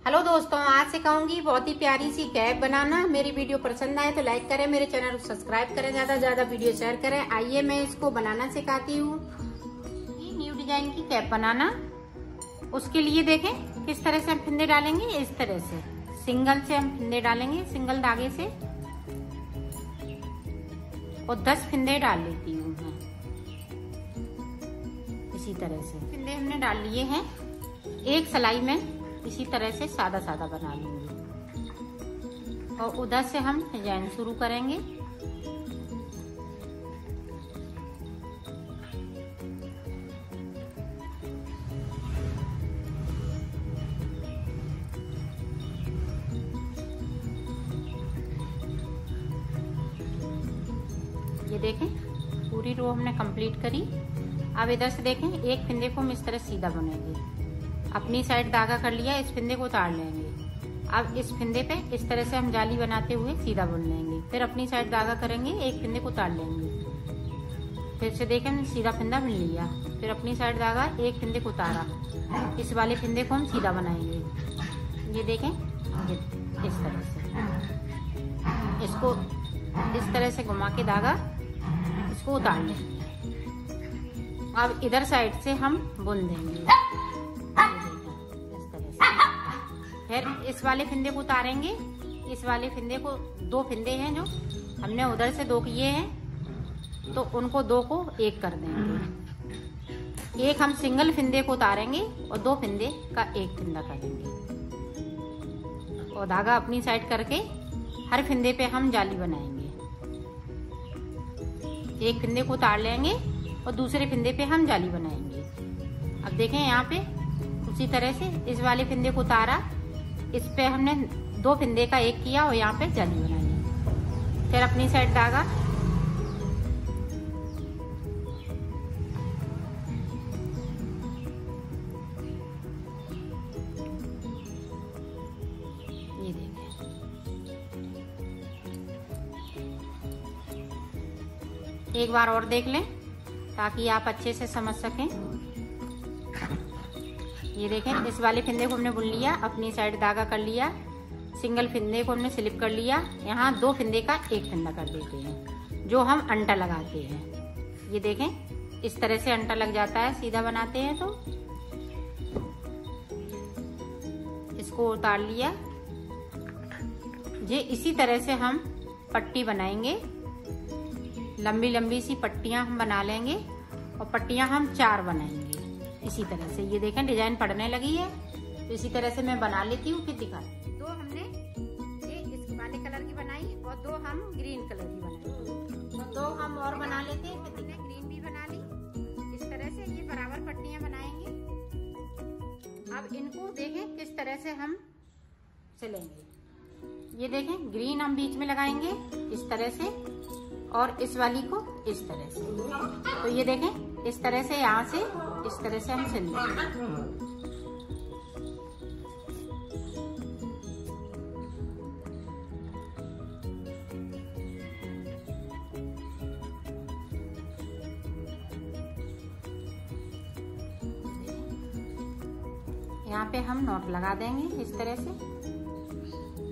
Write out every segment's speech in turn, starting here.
Hello दोस्तों, आज से कहूँगी, बहुत ही प्यारी सी कैप बनाना। मेरी वीडियो पसंद आए तो लाइक करें, मेरे चैनल को सब्सक्राइब करें, ज़्यादा ज़्यादा वीडियो शेयर करें। आइए मैं इसको बनाना सिखाती हूँ। न्यू डिज़ाइन की कैप बनाना। उसके लिए देखें, किस तरह से हम फिंदे डालेंगे, इस तरह से। सिंगल से हम फिंदे डालेंगे, सिंगल धागे से। और दस फिंदे डाल लेती हूँ मैं। इसी तरह से। फिंदे हमने डाल लिए हैं। एक सलाई में इसी तरह से सादा सादा बना लेंगे। और उधर से हम डिज़ाइन शुरू करेंगे। ये देखें, पूरी रो हमने कंप्लीट करी। अब इधर से देखें, एक फिंदे को हम इस तरह सीधा बनेंगे अपनी साइड धागा कर लिया, इस फिंदे को उतार लेंगे। अब इस फिंदे पे इस तरह से हम जाली बनाते हुए सीधा बुन लेंगे। फिर अपनी साइड धागा करेंगे, एक फिंदे को उतार लेंगे। फिर से देखें सीधा फिंदा बुन लिया। फिर अपनी साइड धागा एक फिंदे को उतारा। इस वाले फिंदे को हम सीधा बनाएँगे। ये देखें इस तरह से। इसको इस तरह से घुमा के धागा इसको उतार लेंगे अब इधर साइड से हम बुन देंगे। फिर इस वाले फिंदे को उतारेंगे। इस वाले फिंदे को दो फिंदे हैं जो। हमने उधर से दो किए हैं तो उनको दो को एक कर देंगे। एक हम सिंगल फिंदे को उतारेंगे और दो फिंदे का एक फिंदा करेंगे और धागा अपनी साइड करके हर फिंदे पे हम जाली बनाएँगे। एक फिंदे को उतार लेंगे और दूसरे फिंदे पे हम जाली बनाएँगे। अब देखें यहाँ पे उसी तरह से इस वाले फिंदे को उतारा। इस पे हमने दो फिंदे का एक किया और यहाँ पे जाली बनाई। फिर अपनी साइड धागा एक बार और देख लें ताकि आप अच्छे से समझ सकें। ये देखें, इस वाले फिंदे को हमने बुन लिया, अपनी साइड धागा कर लिया, सिंगल फिंदे को हमने स्लिप कर लिया, यहाँ दो फिंदे का एक फिंदा कर देते हैं, जो हम अंटा लगाते हैं। ये देखें, इस तरह से अंटा लग जाता है, सीधा बनाते हैं तो। इसको उतार लिया। ये इसी तरह से हम पट्टी बनाएँगे। लंबी लंबी सी पट्टियाँ हम बना लेंगे, और पट्टियाँ हम चार बनाएँगे। इसी तरह से। ये देखें डिज़ाइन पड़ने लगी है। तो इसी तरह से मैं बना लेती हूँ फिर दिखा। दो हमने ये इस वाले कलर की बनाई और दो हम ग्रीन कलर की बनाई। और दो हम और बना लेते हैं फिर हमने ग्रीन भी बना ली। इस तरह से ये बराबर पट्टियाँ बनाएँगे। अब इनको देखें किस तरह से हम सिलेंगे। ये देखें ग्रीन हम बीच में लगाएँगे इस तरह से और इस वाली को इस तरह से। तो ये देखें इस तरह से यहाँ से, इस तरह से हम सिल यहाँ पे हम नोट लगा देंगे इस तरह से।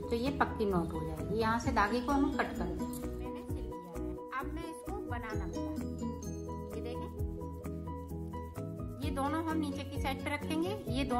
तो ये पक्की नोट हो जाएगी। यहाँ से धागे को हम कट कर देंगे।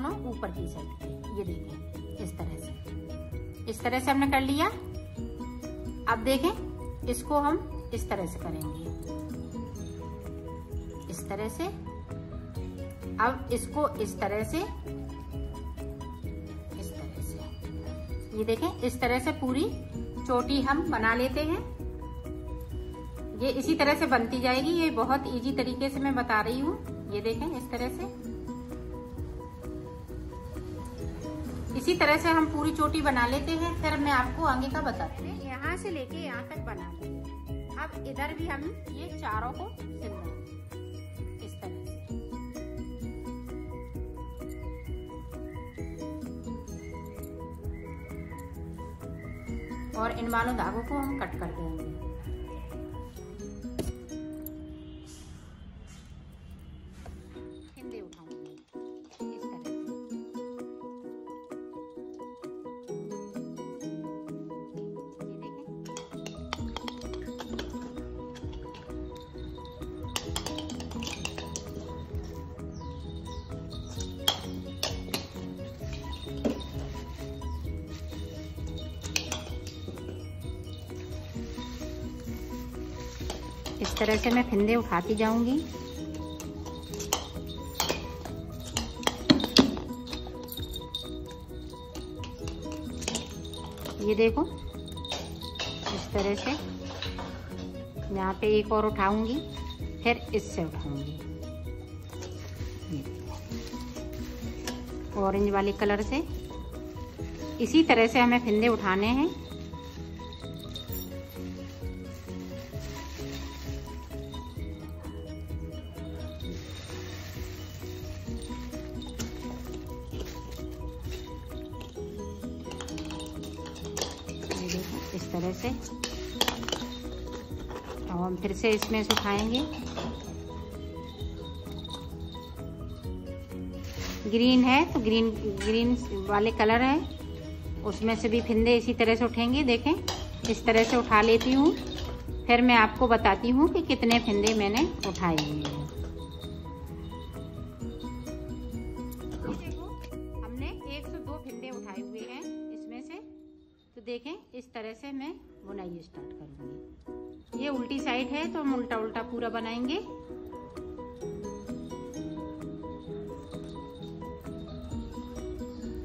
दोनों ऊपर की साइड ये देखें इस तरह से। इस तरह से हमने कर लिया। अब देखें, इसको हम इस तरह से करेंगे। इस तरह से। अब इसको इस तरह से, इस तरह से। ये देखें, इस तरह से पूरी चोटी हम बना लेते हैं। ये इसी तरह से बनती जाएगी। ये बहुत इजी तरीके से मैं बता रही हूँ। ये देखें, इस तरह से। इसी तरह से हम पूरी चोटी बना लेते हैं, फिर मैं आपको आगे का बताती हूँ। यहाँ से लेके यहाँ तक बना लेंगे अब इधर भी हम ये चारों को सिलना इस तरह से। और इन वालों धागों को हम कट कर देंगे। इस तरह से मैं फिंदे उठाती जाऊँगी। ये देखो, इस तरह से यहाँ पे एक और उठाऊँगी, फिर इससे उठाऊँगी। ऑरेंज वाले कलर से। इसी तरह से हमें फिंदे उठाने हैं। तरह से। और हम फिर से इसमें से उठाएँगे ग्रीन है तो ग्रीन ग्रीन वाले कलर है। उसमें से भी फिंदे इसी तरह से उठेंगे, देखें। इस तरह से उठा लेती हूँ। फिर मैं आपको बताती हूँ कि कितने फिंदे मैंने उठाए हैं। देखें, इस तरह से मैं बुनाई स्टार्ट करूँगी। ये उल्टी साइड है तो हम उल्टा उल्टा पूरा बनाएँगे।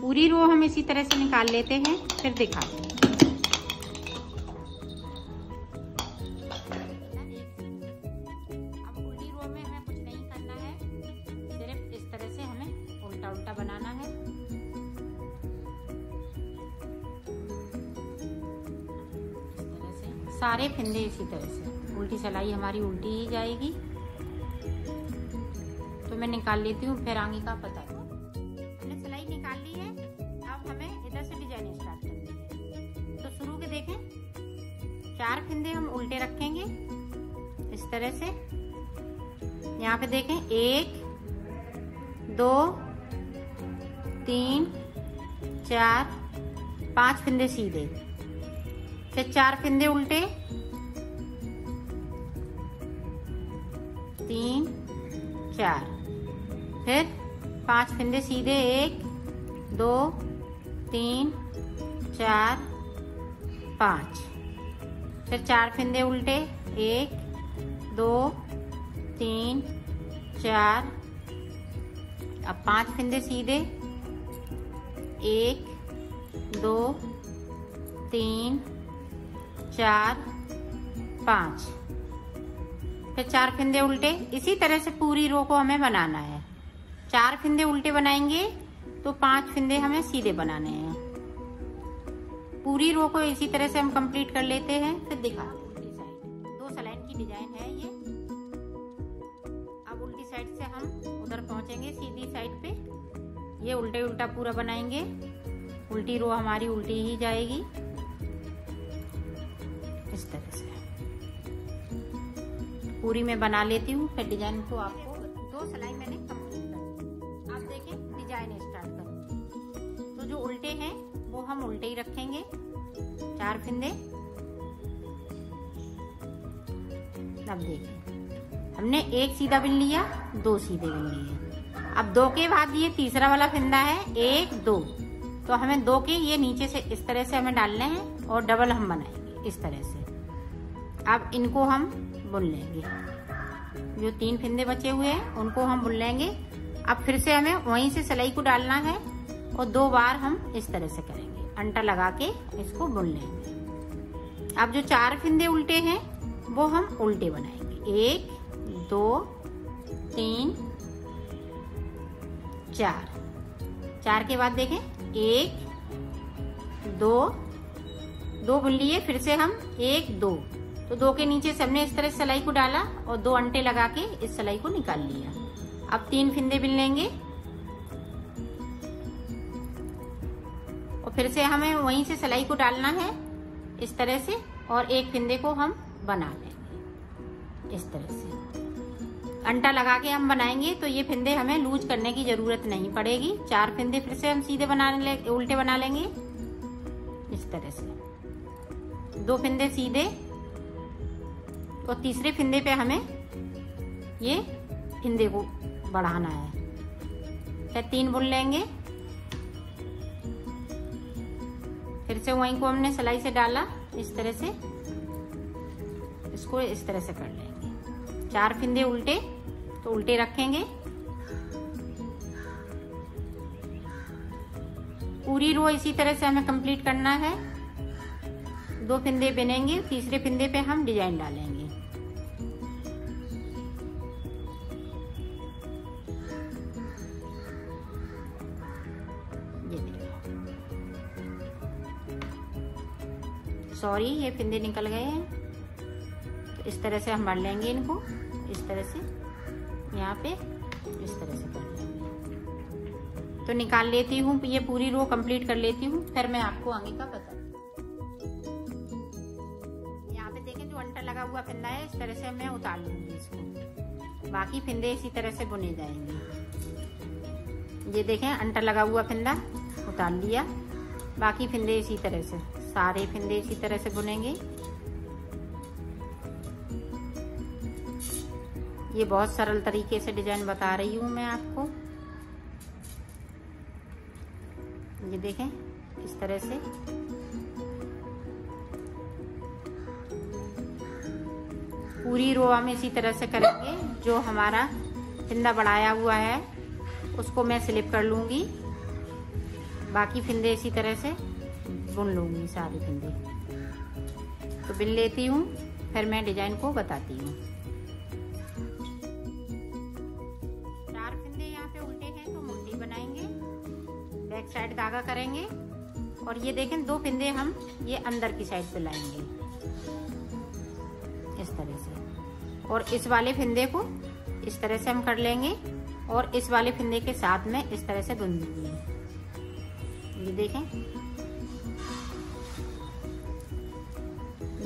पूरी रो हम इसी तरह से निकाल लेते हैं, फिर दिखाते हैं। इसी तरह से। उल्टी सिलाई हमारी उल्टी ही जाएगी। तो मैं निकाल लेती हूँ, फिर आगे का पता हमने सिलाई निकाल ली है, अब हमें इधर से डिज़ाइन स्टार्ट करनी है। तो शुरू के देखें, चार फिंदे हम उल्टे रखेंगे, इस तरह से। यहाँ पे देखें, एक, दो, तीन, चार, पाँच फिंदे सीधे। फिर चार फिंदे उल्टे तीन, चार। फिर पाँच फिंदे सीधे, एक, दो, तीन, चार, पाँच। फिर चार फिंदे उल्टे, एक, दो, तीन, चार। अब पाँच फिंदे सीधे, एक, दो, तीन, चार, पाँच। फिर चार फिंदे उल्टे। इसी तरह से पूरी रो को हमें बनाना है। चार फिंदे उल्टे बनाएँगे तो पाँच फिंदे हमें सीधे बनाने हैं। पूरी रो को इसी तरह से हम कंप्लीट कर लेते हैं, फिर दिखा दो सलाइन की डिज़ाइन है ये। अब उल्टी साइड से हम उधर पहुँचेंगे, सीधी साइड पे। ये उल्टे उल्टा पूरा बनाएँगे। उल्टी रो हमारी उल्टी ही जाएगी। इस तरह से। पूरी मैं बना लेती हूँ, फिर डिज़ाइन को आपको दो सिलाई मैंने कंप्लीट कर आप देखें डिज़ाइन स्टार्ट करूँ। तो जो उल्टे हैं, वो हम उल्टे ही रखेंगे। चार फिंदे। अब देखिए हमने एक सीधा बिन लिया, दो सीधे बिन लिए अब दो के बाद ये तीसरा वाला फिंदा है, एक, दो। तो हमें दो के ये नीचे से इस तरह से हमें डालने हैं और डबल हम बनाएँगे, इस तरह से। अब इनको हम बुन लेंगे। जो तीन फिंदे बचे हुए हैं, उनको हम बुन लेंगे। अब फिर से हमें वहीं से सिलाई को डालना है और दो बार हम इस तरह से करेंगे। अंटा लगा के इसको बुन लेंगे। अब जो चार फिंदे उल्टे हैं, वो हम उल्टे बनाएँगे। एक, दो, तीन, चार। चार के बाद देखें, एक, दो दो बुन लिए, फिर से हम एक, दो। तो दो के नीचे से हमने इस तरह सिलाई को डाला और दो अंटे लगा के इस सिलाई को निकाल लिया। अब तीन फिंदे बिन लेंगे। और फिर से हमें वहीं से सिलाई को डालना है इस तरह से और एक फिंदे को हम बना लेंगे इस तरह से। अंटा लगा के हम बनाएँगे तो ये फिंदे हमें लूज करने की ज़रूरत नहीं पड़ेगी। चार फिंदे फिर से हम सीधे बना उल्टे बना लेंगे इस तरह से। दो फिंदे सीधे तो तीसरे फिंदे पे हमें ये फिंदे को बढ़ाना है। फिर तीन बुन लेंगे। फिर से वहीं को हमने सिलाई से डाला। इस तरह से इसको इस तरह से कर लेंगे। चार फिंदे उल्टे तो उल्टे रखेंगे। पूरी रो इसी तरह से हमें कंप्लीट करना है। दो फिंदे बनेंगे, तीसरे फिंदे पे हम डिज़ाइन डालेंगे। सॉरी, ये फिंदे निकल गए हैं। तो इस तरह से हम भर लेंगे इनको। इस तरह से, यहाँ पे इस तरह से कर लेंगे। तो निकाल लेती हूँ, ये पूरी रो कंप्लीट कर लेती हूँ, फिर मैं आपको आगे का बता यहाँ पे देखें, जो अंटा लगा हुआ फिंदा है, इस तरह से मैं उतार लूँगी इसको। बाकी फिंदे इसी तरह से बुने जाएँगे। ये देखें अंटा लगा हुआ फिंदा उतार लिया। बाकी फिंदे इसी तरह से। सारे फिंदे इसी तरह से बुनेंगे। ये बहुत सरल तरीके से डिज़ाइन बता रही हूँ मैं आपको। ये देखें, इस तरह से। पूरी रो हम इसी तरह से करेंगे। जो हमारा फिंदा बढ़ाया हुआ है, उसको मैं स्लिप कर लूँगी। बाकी फिंदे इसी तरह से। बुन लूँगी सारे फिंदे तो बिन लेती हूँ, फिर मैं डिज़ाइन को बताती हूँ। चार फिंदे यहाँ पे उल्टे हैं तो मुंडी बनाएँगे, बैक साइड धागा करेंगे, और ये देखें, दो फिंदे हम ये अंदर की साइड पे लाएँगे। इस तरह से। और इस वाले फिंदे को इस तरह से हम कर लेंगे, और इस वाले फिंदे के साथ में इस तरह से बुन दूँगी ये देखें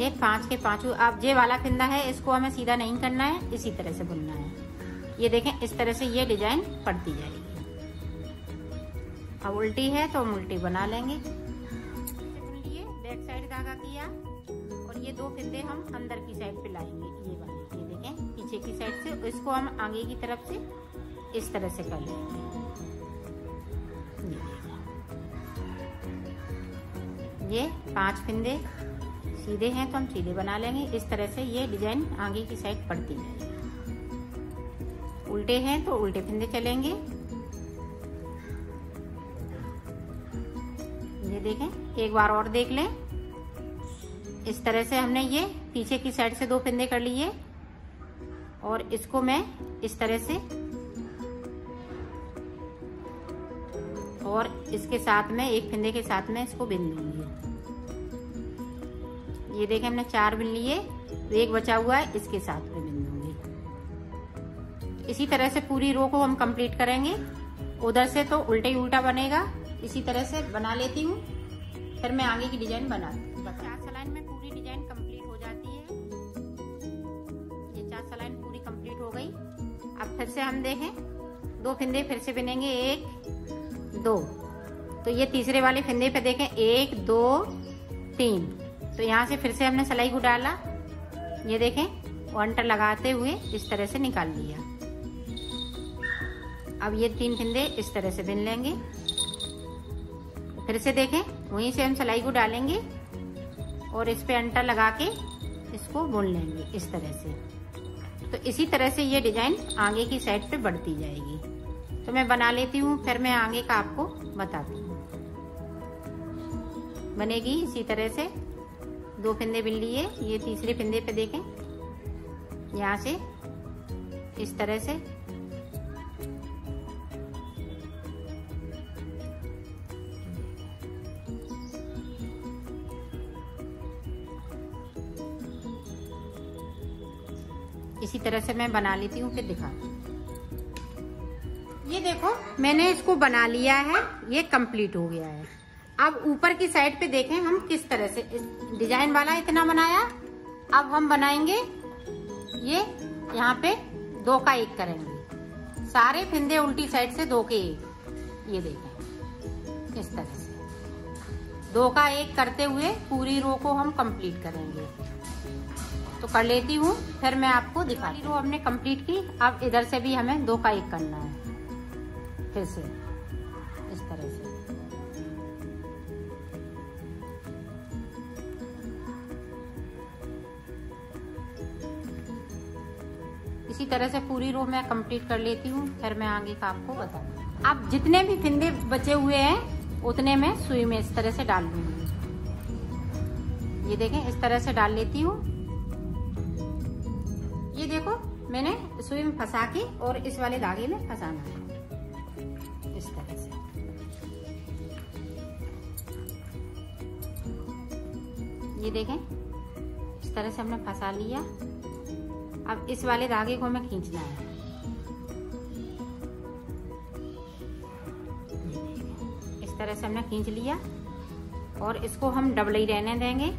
ये पाँच के पाँचों, अब ये वाला फिंदा है, इसको हमें सीधा नहीं करना है, इसी तरह से बुनना है। ये देखें, इस तरह से ये डिज़ाइन पड़ती जाएगी। अब उल्टी है तो हम उल्टी बना लेंगे। लिए बैक साइड धागा किया, और ये दो फिंदे हम अंदर की साइड पे लाएँगे, ये वाले ये देखें, पीछे की साइड से, इसको हम आगे की तरफ़ से इस तरह से कर लेंगे। ये पाँच फिंदे सीधे हैं तो हम सीधे बना लेंगे। इस तरह से ये डिज़ाइन आगे की साइड पड़ती है। उल्टे हैं तो उल्टे फिंदे चलेंगे। ये देखें, एक बार और देख लें। इस तरह से हमने ये पीछे की साइड से दो फिंदे कर लिए। और इसको मैं इस तरह से और इसके साथ में, एक फिंदे के साथ में इसको बिन लूँगी ये देखें, हमने चार बिन लिए तो एक बचा हुआ है, इसके साथ में बिन दूँगी इसी तरह से पूरी रो को हम कंप्लीट करेंगे। उधर से तो उल्टे ही उल्टा बनेगा। इसी तरह से बना लेती हूँ। फिर मैं आगे की डिज़ाइन बना चार सलाइन में पूरी डिज़ाइन हो जाती है। ये चार सलाइन पूरी हो गई। अब फिर से हम देखें। दो फिंदे फिर से बिनेंगे। एक, दो। तो ये तीसरे वाले फिंदे पे देखें। एक, दो, तीन। तो यहाँ से फिर से हमने सलाई को डाला। ये देखें वंटर लगाते हुए इस तरह से निकाल लिया। अब ये तीन फिंदे इस तरह से बिन लेंगे। फिर से देखें, वहीं से हम सलाई को डालेंगे और इस पे अंटर लगा के इसको बुन लेंगे इस तरह से। तो इसी तरह से ये डिज़ाइन आगे की साइड पे बढ़ती जाएगी। तो मैं बना लेती हूँ, फिर मैं आगे का आपको बताती हूँ। बनेगी इसी तरह से। दो फिंदे बिन लिए, ये तीसरे फिंदे पे देखें। यहाँ से, इस तरह से। इसी तरह से मैं बना लेती हूँ, फिर दिखा। ये देखो, मैंने इसको बना लिया है, ये कंप्लीट हो गया है। अब ऊपर की साइड पे देखें हम किस तरह से डिज़ाइन वाला इतना बनाया। अब हम बनाएँगे ये, यहाँ पे दो का एक करेंगे। सारे फिंदे उल्टी साइड से दो के एक। ये देखें, इस तरह से। दो का एक करते हुए पूरी रो को हम कंप्लीट करेंगे। तो कर लेती हूँ, फिर मैं आपको दिखा रो हमने कंप्लीट की, अब इधर से भी हमें दो का एक करना है। फिर से। इसी तरह से पूरी रो मैं कंप्लीट कर लेती हूँ, फिर मैं आगे का आपको बताऊँ। अब जितने भी फिंदे बचे हुए हैं, उतने मैं सुई में इस तरह से डाल दूँगी। ये देखें, इस तरह से डाल लेती हूँ। ये देखो, मैंने सुई में फंसा के और इस वाले धागे में फंसाना है। इस तरह से। ये देखें, इस तरह से हमने फंसा लिया। अब इस वाले धागे को हमें खींचना है। इस तरह से हमने खींच लिया और इसको हम डबल ही रहने देंगे।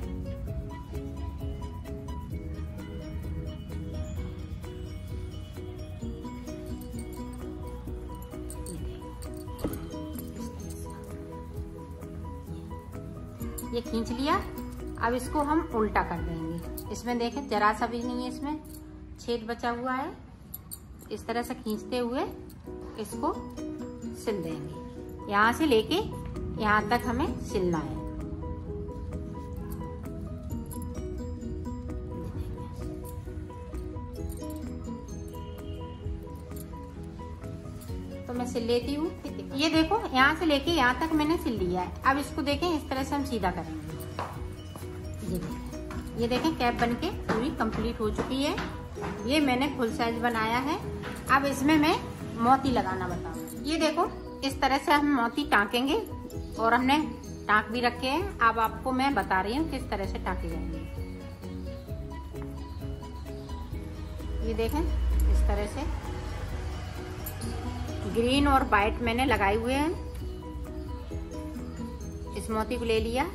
ये खींच लिया। अब इसको हम उल्टा कर देंगे। इसमें देखें, जरा सा भी नहीं है इसमें। छेद बचा हुआ है। इस तरह से खींचते हुए इसको सिल देंगे। यहाँ से लेके यहाँ तक हमें सिलना है। तो मैं सिल लेती हूँ। ये देखो, यहाँ से लेके यहाँ तक मैंने सिल लिया है। अब इसको देखें, इस तरह से हम सीधा करेंगे। ये देखें ये देखें, कैप बनके पूरी कंप्लीट हो चुकी है। ये मैंने फुल साइज़ बनाया है। अब इसमें मैं मोती लगाना बताऊँ। ये देखो, इस तरह से हम मोती टाँकेंगे और हमने टाँक भी रखे हैं। अब आपको मैं बता रही हूँ किस तरह से टाँके जाएँगे। ये देखें, इस तरह से। ग्रीन और वाइट मैंने लगाए हुए हैं। इस मोती को ले लिया।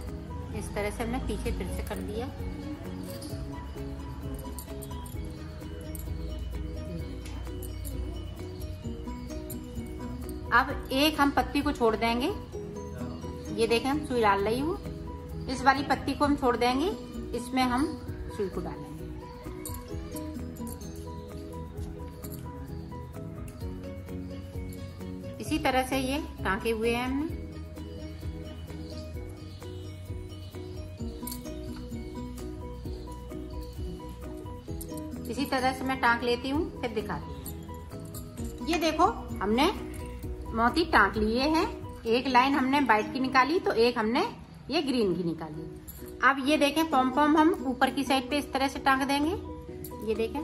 इस तरह से हमने पीछे फिर से कर दिया। अब एक हम पत्ती को छोड़ देंगे। ये देखें, हम सुई डाल रही हूँ। इस वाली पत्ती को हम छोड़ देंगे। इसमें हम सुई को डालेंगे। इसी तरह से ये टाँके हुए हैं हमने। इसी तरह से मैं टाँक लेती हूँ, फिर दिखाती हूँ। ये देखो, हमने मोती टाँक लिए हैं। एक लाइन हमने व्हाइट की निकाली तो एक हमने ये ग्रीन की निकाली। अब ये देखें पॉम पॉम हम ऊपर की साइड पे इस तरह से टांग देंगे। ये देखें।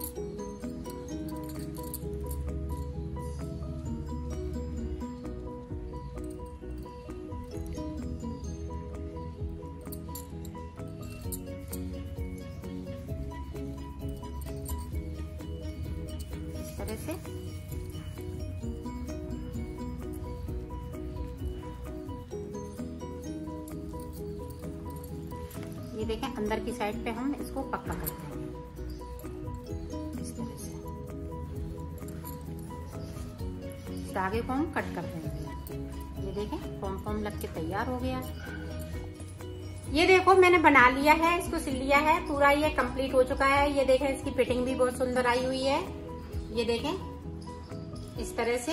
तरह से। देखें, अंदर की साइड पे हम इसको पक्का करते हैं इस धागे को हम कट कर देंगे। ये देखें फॉर्म फॉर्म लग के तैयार हो गया। ये देखो, मैंने बना लिया है, इसको सिल लिया है, पूरा ये कंप्लीट हो चुका है। ये देखें, इसकी फिटिंग भी बहुत सुंदर आई हुई है। ये देखें, इस तरह से